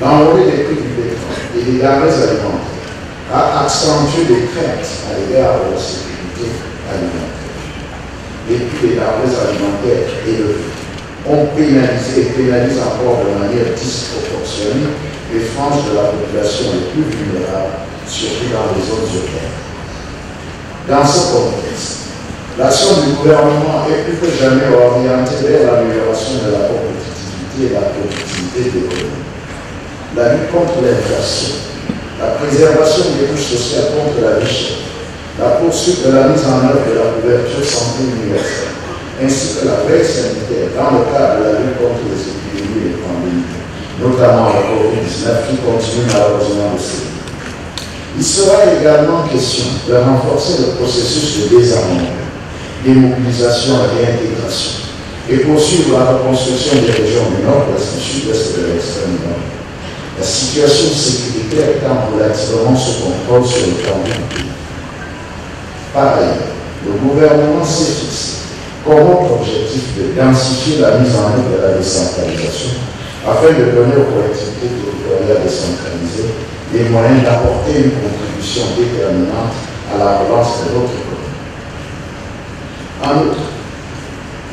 Des prix du pétrole et des denrées alimentaires a accentué les craintes à l'égard de la sécurité alimentaire. Les prix des denrées alimentaires élevés ont pénalisé et pénalisent encore de manière disproportionnée les franges de la population les plus vulnérables, surtout dans les zones urbaines. Dans ce contexte, l'action du gouvernement est plus que jamais orientée vers l'amélioration de la compétitivité et la productivité de l'économie. La lutte contre l'inflation, la préservation des couches sociales contre la richesse, la poursuite de la mise en œuvre de la couverture santé universelle, ainsi que la veille sanitaire dans le cadre de la lutte contre les épidémies et les pandémies, notamment la COVID-19 qui continue malheureusement sévir. Il sera également question de renforcer le processus de désarmement, démobilisation et réintégration, et poursuivre la reconstruction des régions du nord-ouest, du sud-est de l'extrême nord. La situation sécuritaire étant relativement sous contrôle sur le plan du pays. Par ailleurs, le gouvernement s'est fixé comme autre objectif de densifier la mise en œuvre de la décentralisation afin de donner aux collectivités territoriales décentralisées les moyens d'apporter une contribution déterminante à la relance de notre économie. En outre,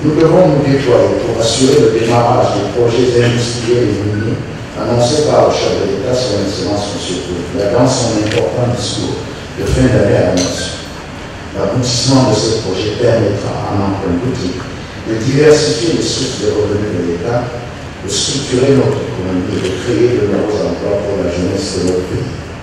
nous devons nous déployer pour assurer le démarrage des projets industriels et miniers annoncés par le chef de l'État, son Excellence M. Kouroula, dans son important discours de fin d'année à la nation. L'aboutissement de ce projet permettra, en emprunt boutique, de diversifier les sources de revenus de l'État, de structurer notre économie et de créer de nouveaux emplois pour la jeunesse de notre pays.